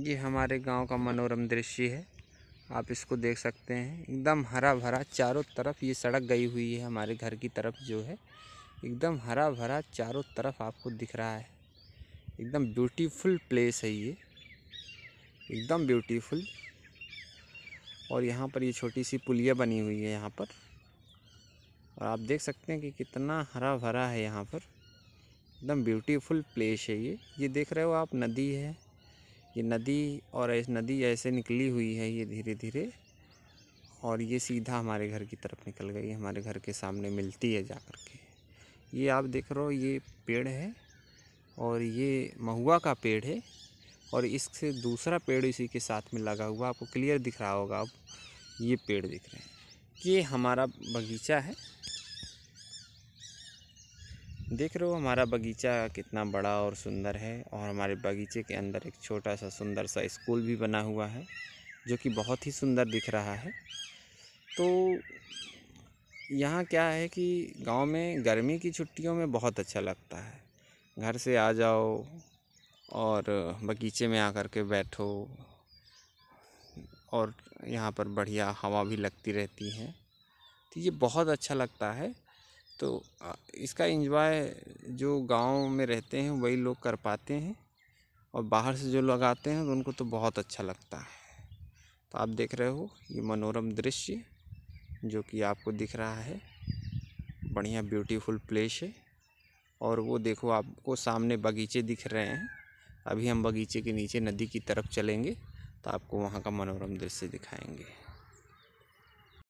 ये हमारे गाँव का मनोरम दृश्य है। आप इसको देख सकते हैं। एकदम हरा भरा चारों तरफ़ ये सड़क गई हुई है हमारे घर की तरफ़ जो है। एकदम हरा भरा चारों तरफ़ आपको दिख रहा है। एकदम ब्यूटीफुल प्लेस है ये। एकदम ब्यूटीफुल। और यहाँ पर ये छोटी सी पुलिया बनी हुई है यहाँ पर। और आप देख सकते हैं कि कितना हरा भरा है यहाँ पर। एकदम ब्यूटीफुल प्लेस है ये। ये देख रहे हो आप, नदी है। ये नदी और इस नदी ऐसे निकली हुई है ये धीरे धीरे और ये सीधा हमारे घर की तरफ़ निकल गई हमारे घर के सामने मिलती है जा कर के। ये आप देख रहे हो, ये पेड़ है और ये महुआ का पेड़ है और इससे दूसरा पेड़ इसी के साथ में लगा हुआ, आपको क्लियर दिख रहा होगा, अब ये पेड़ दिख रहे हैं। ये हमारा बगीचा है। देख रहे हो हमारा बगीचा कितना बड़ा और सुंदर है और हमारे बगीचे के अंदर एक छोटा सा सुंदर सा स्कूल भी बना हुआ है, जो कि बहुत ही सुंदर दिख रहा है। तो यहाँ क्या है कि गाँव में गर्मी की छुट्टियों में बहुत अच्छा लगता है। घर से आ जाओ और बगीचे में आकर के बैठो और यहाँ पर बढ़िया हवा भी लगती रहती है। तो ये बहुत अच्छा लगता है तो इसका इंजॉय जो गाँव में रहते हैं, वही लोग कर पाते हैं और बाहर से जो लोग आते हैं, उनको तो बहुत अच्छा लगता है। तो आप देख रहे हो, ये मनोरम दृश्य जो कि आपको दिख रहा है। बढ़िया ब्यूटीफुल प्लेस है और वो देखो, आपको सामने बगीचे दिख रहे हैं। अभी हम बगीचे के नीचे नदी की तरफ़ चलेंगे तो आपको वहाँ का मनोरम दृश्य दिखाएँगे।